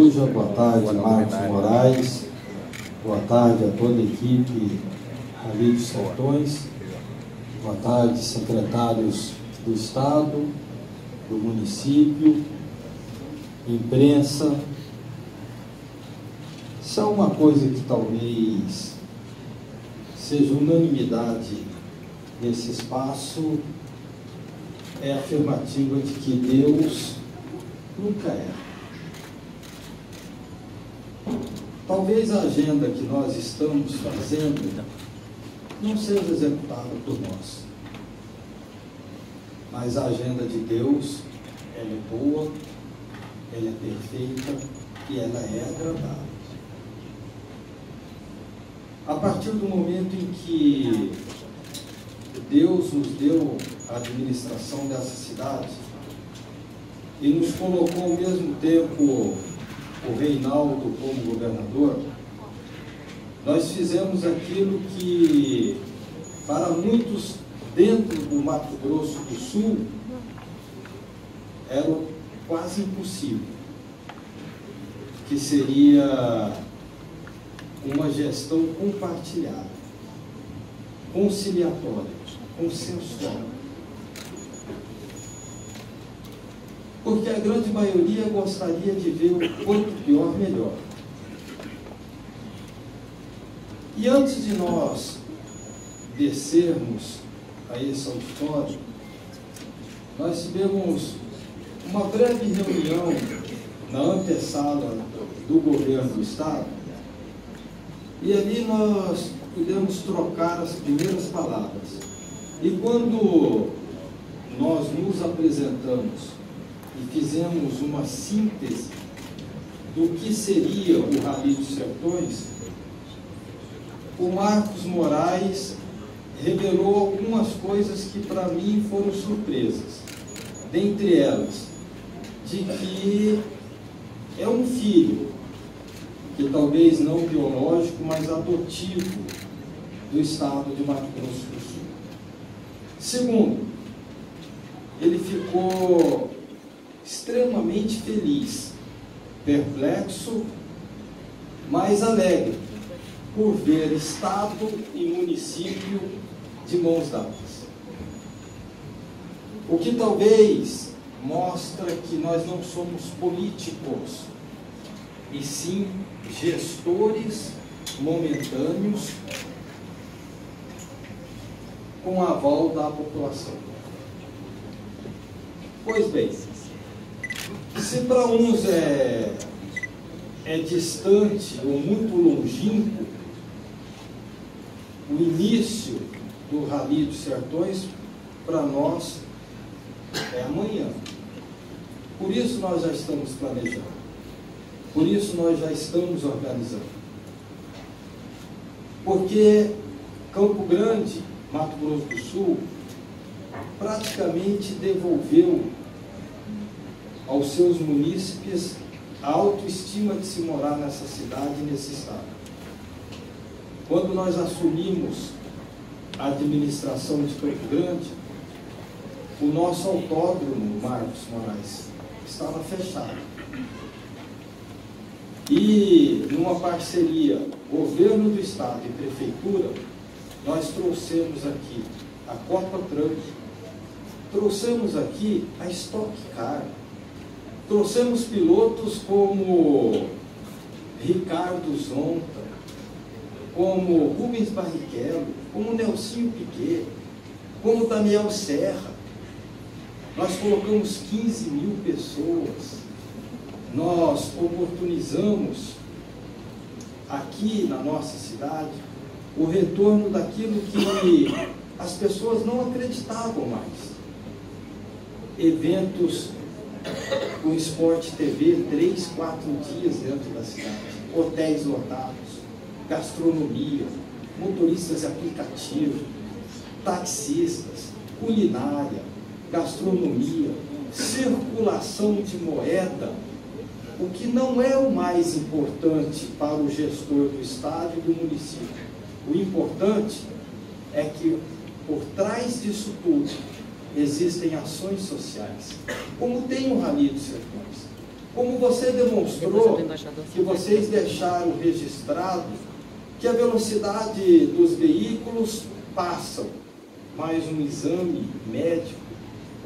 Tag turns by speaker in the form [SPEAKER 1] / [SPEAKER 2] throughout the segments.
[SPEAKER 1] Boa tarde, Marcos Moraes, boa tarde a toda a equipe ali dos Sertões, boa tarde, secretários do Estado, do município, imprensa. Só uma coisa que talvez seja unanimidade nesse espaço é a afirmativa de que Deus nunca erra. Talvez a agenda que nós estamos fazendo não seja executada por nós. Mas a agenda de Deus, ela é boa, ela é perfeita e ela é agradável. A partir do momento em que Deus nos deu a administração dessa cidade e nos colocou ao mesmo tempo o Reinaldo como governador, nós fizemos aquilo que para muitos dentro do Mato Grosso do Sul era quase impossível, que seria uma gestão compartilhada, conciliatória, consensual. Porque a grande maioria gostaria de ver o quanto pior, melhor. E antes de nós descermos a esse auditório, nós tivemos uma breve reunião na antessala do governo do Estado, e ali nós pudemos trocar as primeiras palavras. E quando nós nos apresentamos e fizemos uma síntese do que seria o Rally dos Sertões, o Marcos Moraes revelou algumas coisas que para mim foram surpresas. Dentre elas, de que é um filho, que talvez não biológico, mas adotivo do estado de Mato Grosso do Sul. Segundo, ele ficou extremamente feliz, perplexo, mas alegre por ver Estado e município de mãos dadas. O que talvez mostra que nós não somos políticos, e sim gestores momentâneos com aval da população. Pois bem, se para uns é, é distante ou muito longínquo o início do Rally dos Sertões, para nós é amanhã. Por isso nós já estamos planejando. Por isso nós já estamos organizando. Porque Campo Grande, Mato Grosso do Sul, praticamente devolveu aos seus munícipes a autoestima de se morar nessa cidade e nesse estado. Quando nós assumimos a administração de Campo Grande, o nosso autódromo, Marcos Moraes, estava fechado. E numa parceria governo do estado e prefeitura, nós trouxemos aqui a Copa Truck, trouxemos aqui a Stock Car, trouxemos pilotos como Ricardo Zonta, como Rubens Barrichello, como Nelsinho Piquet, como Daniel Serra. Nós colocamos 15 mil pessoas. Nós oportunizamos aqui na nossa cidade o retorno daquilo que as pessoas não acreditavam mais. Eventos com Esporte TV, três, quatro dias dentro da cidade, hotéis lotados gastronomia, motoristas de aplicativo, taxistas, culinária, gastronomia, circulação de moeda, o que não é o mais importante para o gestor do Estado e do município. O importante é que por trás disso tudo existem ações sociais, como tem o Rally dos Sertões, Como você demonstrou que vocês deixaram registrado que a velocidade dos veículos passam, mas um exame médico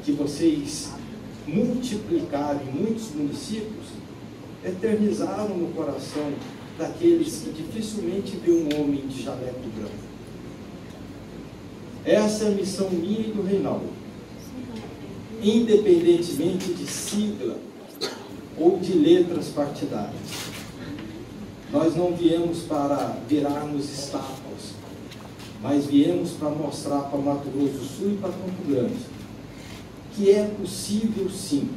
[SPEAKER 1] que vocês multiplicaram em muitos municípios, eternizaram no coração daqueles que dificilmente vê um homem de jaleco branco. Essa é a missão minha e do Reinaldo. Independentemente de sigla ou de letras partidárias. Nós não viemos para virarmos estátuas, mas viemos para mostrar para Mato Grosso do Sul e para Campo Grande que é possível sim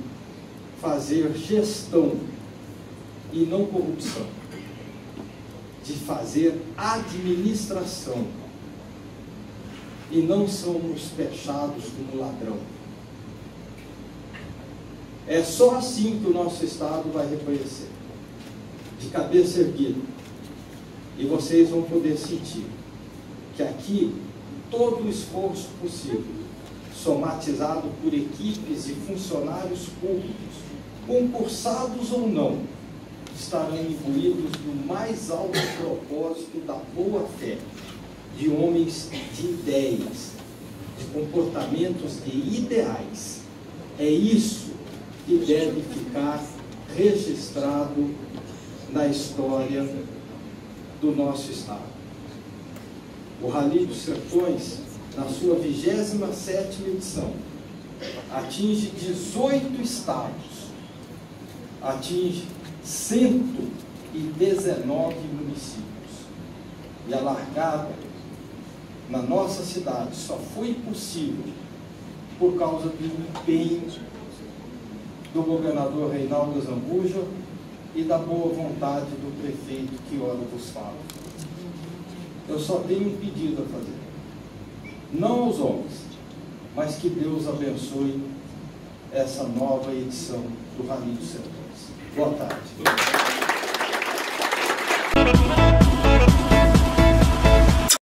[SPEAKER 1] fazer gestão e não corrupção, de fazer administração e não somos fechados como ladrão. É só assim que o nosso Estado vai reconhecer, de cabeça erguida. E vocês vão poder sentir que aqui todo o esforço possível, somatizado por equipes e funcionários públicos, concursados ou não, estarão imbuídos do mais alto propósito da boa-fé, de homens de ideias, de comportamentos e ideais. É isso que deve ficar registrado na história do nosso Estado. O Rally dos Sertões, na sua 27 edição, atinge 18 estados, atinge 119 municípios. E a largada na nossa cidade só foi possível por causa do empenho do governador Reinaldo Zambujo e da boa vontade do prefeito que ora vos fala. Eu só tenho um pedido a fazer. Não aos homens, mas que Deus abençoe essa nova edição do Raminho Sertões. Boa tarde.